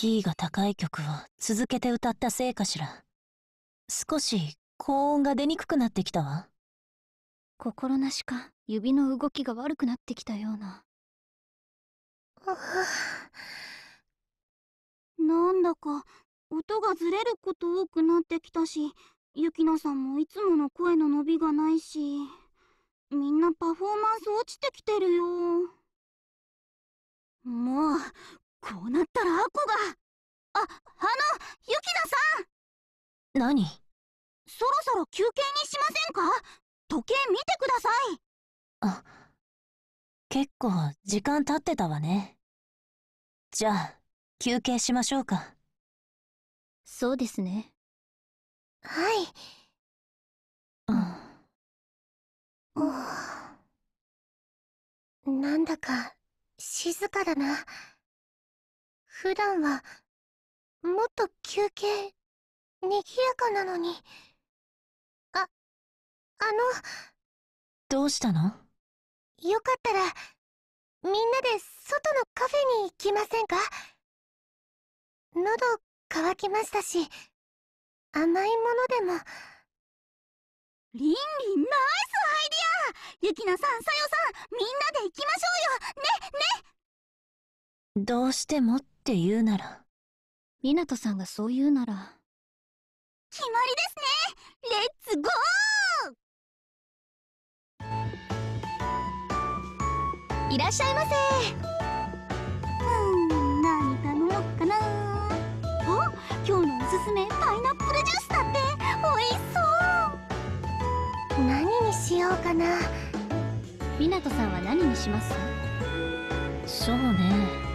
キーが高い曲を続けて歌ったせいかしら。少し高音が出にくくなってきたわ。心なしか指の動きが悪くなってきたような。なんだか音がずれること多くなってきたしゆきなさんもいつもの声の伸びがないしみんなパフォーマンス落ちてきてるよ。もうこうなったらアコが。ああのゆきなさん。何？そろそろ休憩にしませんか？時計見てください。あ結構時間経ってたわね。じゃあ休憩しましょうか。そうですね。はい。うん。なんだか静かだな普段はもっと休憩にぎやかなのに。ああの。どうしたの？よかったらみんなで外のカフェに行きませんか？喉乾きましたし甘いものでも。リンリンナイスアイディア！ゆきなさんさよさんみんなで行きましょうよ！ねね！どうしてもって言うなら。湊さんがそう言うなら。決まりですね。レッツゴー。いらっしゃいませ。うん何頼もうかな。あ今日のおすすめパイナップルジュースだって。美味しそう。何にしようかな。湊さんは何にします？そうね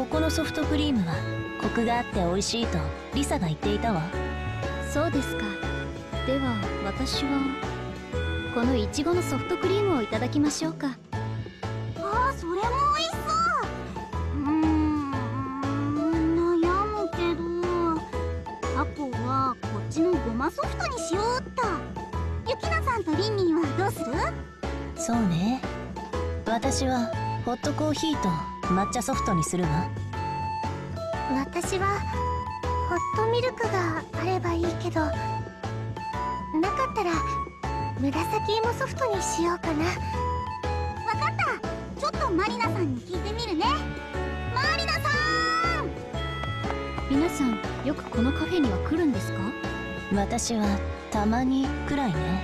ここのソフトクリームはコクがあって美味しいとリサが言っていたわ。そうですか。では私はこのいちごのソフトクリームをいただきましょうか。あそれも美味しそう。うーん悩むけど。アコはこっちのごまソフトにしようっと。ゆきなさんとりんりんはどうする？そうね。私はホットコーヒーと抹茶ソフトにするわ私はホットミルクがあればいいけどなかったら紫芋ソフトにしようかな。わかった。ちょっとマリナさんに聞いてみるね。マリナさん！皆さんよくこのカフェには来るんですか？私はたまにくらいね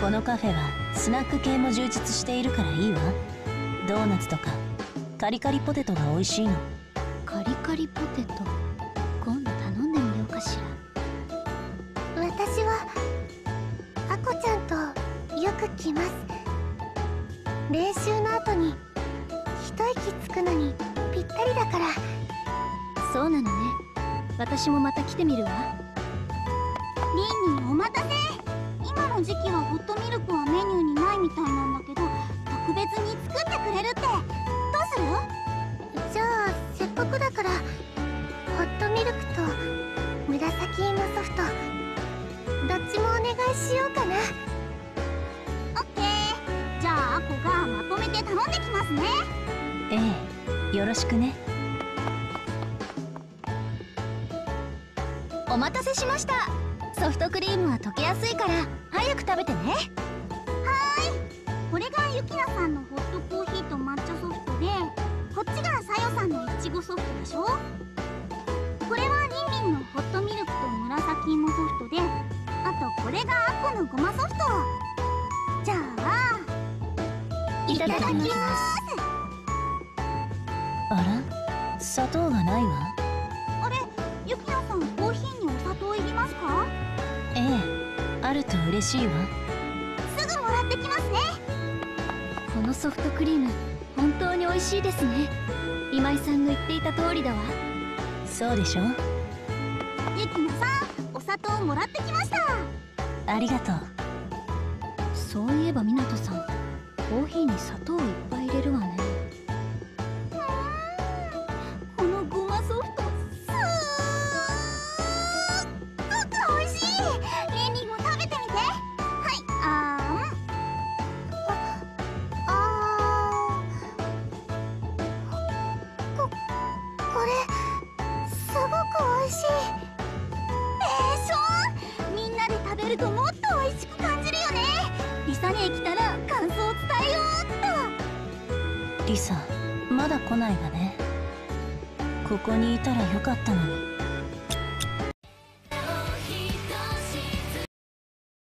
このカフェはスナック系も充実しているからいいわ。ドーナツとかカリカリポテトが美味しいの。カリカリポテト？今度頼んでみようかしら。私はアコちゃんとよく来ます。練習の後に一息つくのにぴったりだから。そうなのね。私もまた来てみるわ。リンにお待たせ。今の時期はホットミルクはメニューにないみたいなんだけど特別に作ってくれるってするじゃあせっかくだからホットミルクと紫芋ソフトどっちもお願いしようかな。オッケー。じゃあアコがまとめて頼んできますね。ええよろしくね。お待たせしました。ソフトクリームは溶けやすいから早く食べてね。はーい。これがゆきなさんのホットコーヒーと抹茶ソフトっちがさんのいちごソフトでしょ？これはりんりんのホットミルクと紫芋ソフトであとこれがアコのごまソフト。じゃあいただきます。あら？砂糖がないわ。あれ？ゆきなさんコーヒーにお砂糖いりますか？ええあると嬉しいわ。すぐもらってきますね。このソフトクリーム本当に美味しいですね。今井さんの言っていた通りだわ。そうでしょ？ゆきなさんお砂糖もらってきました。ありがとう。そういえば湊さんコーヒーに砂糖をいっぱい入れるわねるともっと美味しく感じるよね。リサ姉来たら感想を伝えようっと。リサまだ来ないわね。ここにいたらよかったのに。